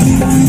Thank